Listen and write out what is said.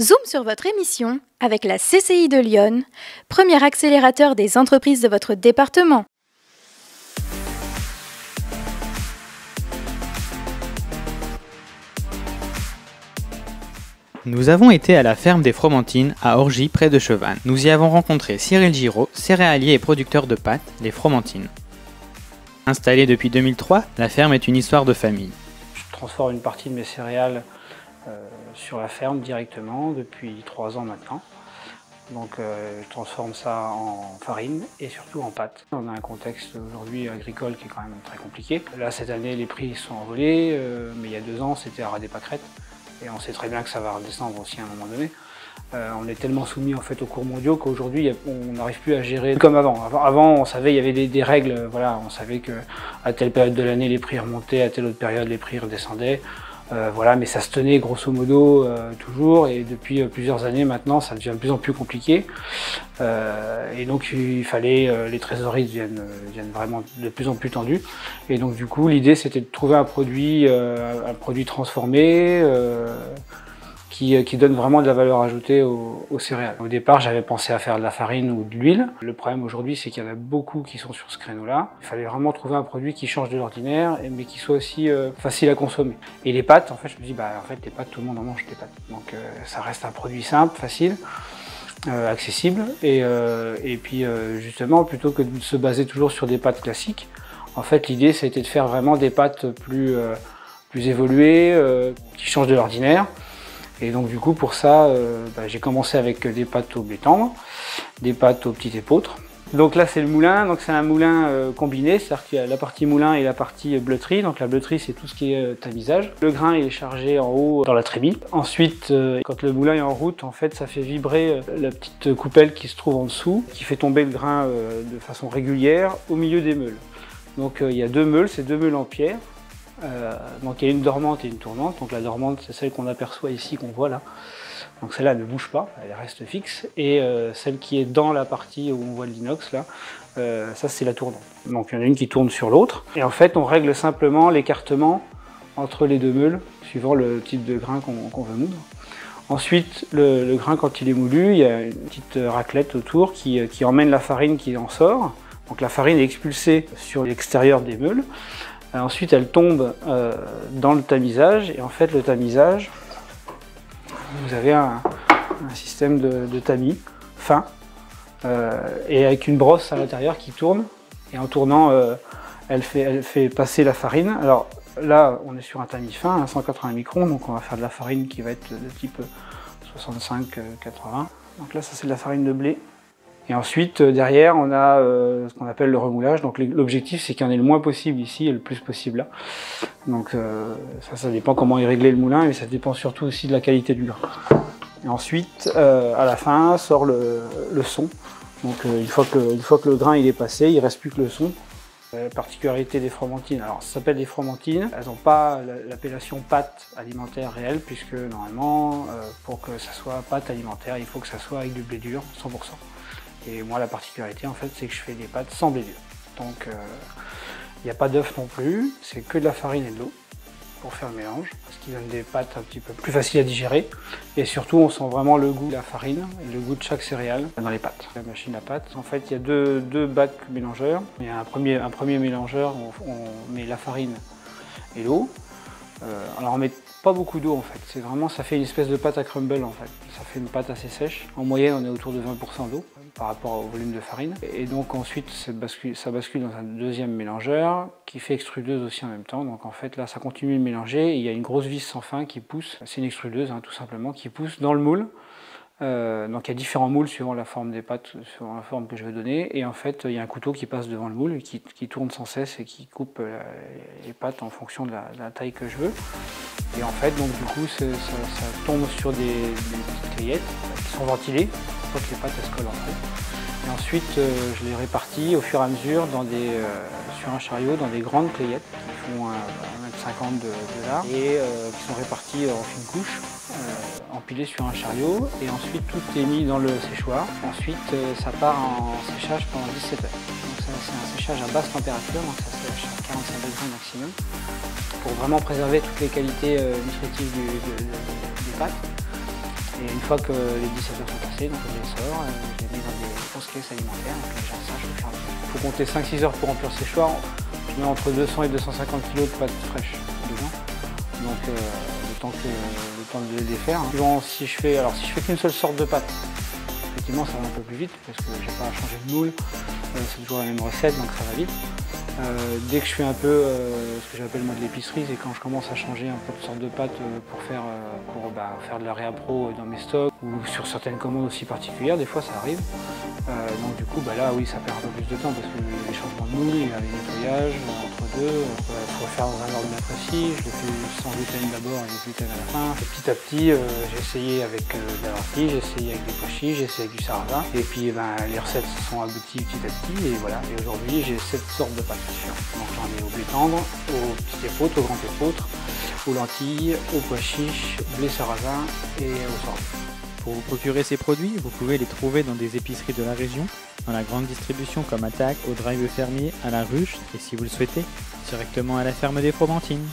Zoom sur votre émission avec la CCI de Lyon, premier accélérateur des entreprises de votre département. Nous avons été à la ferme des Fromentines à Orgy près de Chevannes. Nous y avons rencontré Cyril Giraud, céréalier et producteur de pâtes, les Fromentines. Installée depuis 2003, la ferme est une histoire de famille. Je transforme une partie de mes céréales sur la ferme directement depuis trois ans maintenant. Donc euh, je transforme ça en farine et surtout en pâte. On a un contexte aujourd'hui agricole qui est quand même très compliqué. Là cette année les prix sont envolés, euh, mais il y a deux ans c'était à ras des pâquerettes. Et on sait très bien que ça va redescendre aussi à un moment donné. Euh, on est tellement soumis en fait aux cours mondiaux qu'aujourd'hui on n'arrive plus à gérer comme avant. avant. on savait il y avait des, règles, voilà, on savait que à telle période de l'année les prix remontaient, à telle autre période les prix redescendaient. Euh, voilà, mais ça se tenait grosso modo euh, toujours et depuis euh, plusieurs années maintenant ça devient de plus en plus compliqué. Et donc il fallait les trésoreries deviennent, deviennent, vraiment de plus en plus tendues. Et donc du coup l'idée c'était de trouver un produit un produit transformé qui, euh, qui, donne vraiment de la valeur ajoutée aux, céréales. Au départ, j'avais pensé à faire de la farine ou de l'huile. Le problème aujourd'hui, c'est qu'il y en a beaucoup qui sont sur ce créneau-là. Il fallait vraiment trouver un produit qui change de l'ordinaire, mais qui soit aussi euh, facile à consommer. Et les pâtes, en fait, je me dis, bah, en fait, les pâtes, tout le monde en mange des pâtes. Donc, euh, ça reste un produit simple, facile. accessible et, et puis justement plutôt que de se baser toujours sur des pâtes classiques en fait l'idée ça a été de faire vraiment des pâtes plus, plus évoluées qui changent de l'ordinaire et donc du coup pour ça, euh, bah, j'ai commencé avec des pâtes au blé tendre, des pâtes au petit épeautre. Donc là c'est le moulin, donc c'est un moulin euh, combiné, c'est-à-dire qu'il y a la partie moulin et la partie bleuterie. Donc la bleuterie c'est tout ce qui est euh, tamisage. Le grain est chargé en haut dans la trémie. Ensuite quand le moulin est en route, en fait ça fait vibrer la petite coupelle qui se trouve en dessous, qui fait tomber le grain de façon régulière au milieu des meules. Donc il y a deux meules, c'est deux meules en pierre. Euh, donc il y a une dormante et une tournante. Donc la dormante, c'est celle qu'on aperçoit ici, qu'on voit là. Donc celle-là ne bouge pas, elle reste fixe. Et euh, celle qui est dans la partie où on voit l'inox là, euh, ça c'est la tournante. Donc il y en a une qui tourne sur l'autre. Et en fait, on règle simplement l'écartement entre les deux meules, suivant le type de grain qu'on veut moudre. Ensuite, le, grain, quand il est moulu, il y a une petite raclette autour qui, qui emmène la farine qui en sort. Donc la farine est expulsée sur l'extérieur des meules. Euh, ensuite, elle tombe euh, dans le tamisage et en fait, le tamisage, vous avez un, système de, tamis fin euh, et avec une brosse à l'intérieur qui tourne et en tournant, elle, fait, passer la farine. Alors là, on est sur un tamis fin, 180 microns, donc on va faire de la farine qui va être de type 65-80. Donc là, ça c'est de la farine de blé et ensuite, euh, derrière, on a euh, ce qu'on appelle le remoulage. Donc l'objectif, c'est qu'il y en ait le moins possible ici et le plus possible là. Donc euh, ça, ça dépend comment est réglé le moulin, mais ça dépend surtout aussi de la qualité du grain. Et ensuite, à la fin, sort le, son. Donc une, fois que, une fois que le grain il est passé, il ne reste plus que le son. La particularité des fromentines, alors ça s'appelle des fromentines, elles n'ont pas l'appellation pâte alimentaire réelle, puisque normalement, pour que ça soit pâte alimentaire, il faut que ça soit avec du blé dur, 100%. Et moi, la particularité, en fait, c'est que je fais des pâtes sans blé dur. Donc, euh, il n'y a pas d'œuf non plus, c'est que de la farine et de l'eau pour faire le mélange, ce qui donne des pâtes un petit peu plus faciles à digérer. Et surtout, on sent vraiment le goût de la farine et le goût de chaque céréale dans les pâtes. La machine à pâtes, en fait, il y a deux, deux bacs mélangeurs. Il y a un premier, un premier mélangeur, on, on met la farine et l'eau. Euh, alors on met pas beaucoup d'eau en fait, c'est vraiment ça fait une espèce de pâte à crumble en fait. Ça fait une pâte assez sèche. En moyenne on est autour de 20% d'eau par rapport au volume de farine. Et donc ensuite ça bascule, dans un deuxième mélangeur qui fait extrudeuse aussi en même temps. Donc en fait là ça continue de mélanger il y a une grosse vis sans fin qui pousse, c'est une extrudeuse hein, tout simplement, qui pousse dans le moule. Euh, donc il y a différents moules suivant la forme des pâtes, suivant la forme que je vais donner. Et en fait, il y a un couteau qui passe devant le moule, qui, qui tourne sans cesse et qui coupe euh, les pâtes en fonction de la, taille que je veux. Et en fait, donc du coup, ça, tombe sur des, petites qui sont ventilées pour que les pâtes se collent entre eux. Et ensuite, euh, je les répartis au fur et à mesure sur un chariot dans des grandes clayettes qui font 1m50 de, de et qui sont réparties en fine couche empilé sur un chariot et ensuite tout est mis dans le séchoir. Ensuite euh, ça part en séchage pendant 17 heures. Donc c'est un séchage à basse température, donc ça sèche à 45 degrés maximum pour vraiment préserver toutes les qualités euh, nutritives des pâtes. Et une fois que les 17 heures sont passées, donc je les sors, euh, je les mets dans des grosses caisses alimentaires, donc les gens sachent faire. Il faut compter 5-6 heures pour remplir le séchoir. Mets entre 200 et 250 kg de pâtes fraîches dedans. Donc euh, le temps de les faire. Hein. si je fais fais qu'une seule sorte de pâte, effectivement ça va un peu plus vite parce que j'ai pas à changer de moule. Euh, c'est toujours la même recette donc ça va vite. Euh, dès que je fais un peu euh, ce que j'appelle moi de l'épicerie, c'est quand je commence à changer un peu de sorte de pâte euh, pour faire, pour, bah, faire de la réappro dans mes stocks ou sur certaines commandes aussi particulières, des fois ça arrive. donc du coup bah là oui ça perd un peu plus de temps parce que les changements de moule, il y a les nettoyages deux, il faut faire dans un ordre bien précis, je le fais sans gluten d'abord et gluten à la fin. petit à petit j'ai essayé avec de la lentilles, j'ai essayé avec des pois j'ai essayé avec du sarrasin et puis ben, les recettes se sont abouties petit à petit et voilà et aujourd'hui j'ai cette sorte de pâte. Donc j'en ai au blé tendre, au petit épeautre, au grand épeautre, aux lentilles, aux pois chiches, blé sarrasin et au sorgho. Pour vous procurer ces produits, vous pouvez les trouver dans des épiceries de la région, dans la grande distribution comme Attaque, au Drive Fermier, à la Ruche et si vous le souhaitez, directement à la ferme des Fromantines.